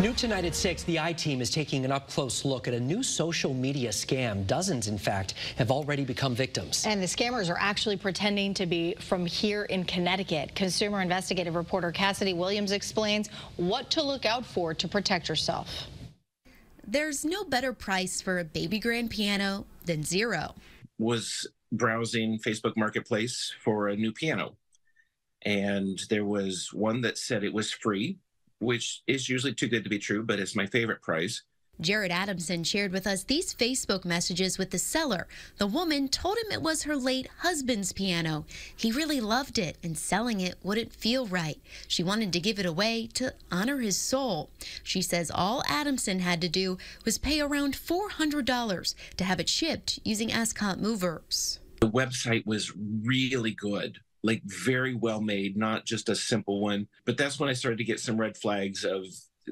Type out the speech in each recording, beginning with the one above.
New tonight at 6, the I-Team is taking an up-close look at a new social media scam. Dozens, in fact, have already become victims. And the scammers are actually pretending to be from here in Connecticut. Consumer investigative reporter Cassidy Williams explains what to look out for to protect yourself. There's no better price for a baby grand piano than zero. Was browsing Facebook Marketplace for a new piano. And there was one that said it was free which is usually too good to be true, but it's my favorite price. Jared Adamson shared with us these Facebook messages with the seller. The woman told him it was her late husband's piano. He really loved it, and selling it wouldn't feel right. She wanted to give it away to honor his soul. She says all Adamson had to do was pay around $400 to have it shipped using Ascot Movers. The website was really good like very well made, not just a simple one. But that's when I started to get some red flags of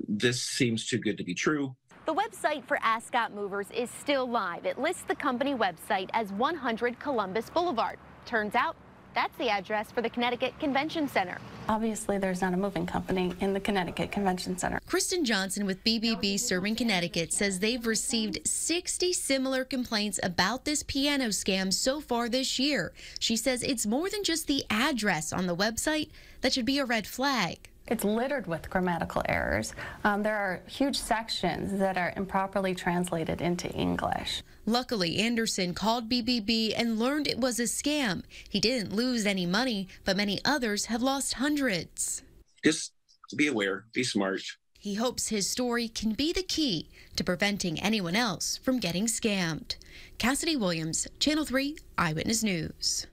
this seems too good to be true. The website for Ascot Movers is still live. It lists the company website as 100 Columbus Boulevard. Turns out that's the address for the Connecticut Convention Center. Obviously, there's not a moving company in the Connecticut Convention Center. Kristen Johnson with BBB Serving Connecticut says they've received 60 similar complaints about this piano scam so far this year. She says it's more than just the address on the website that should be a red flag. It's littered with grammatical errors. Um, there are huge sections that are improperly translated into English. Luckily, Anderson called BBB and learned it was a scam. He didn't lose any money, but many others have lost hundreds. Just be aware, be smart. He hopes his story can be the key to preventing anyone else from getting scammed. Cassidy Williams, Channel 3 Eyewitness News.